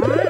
Huh?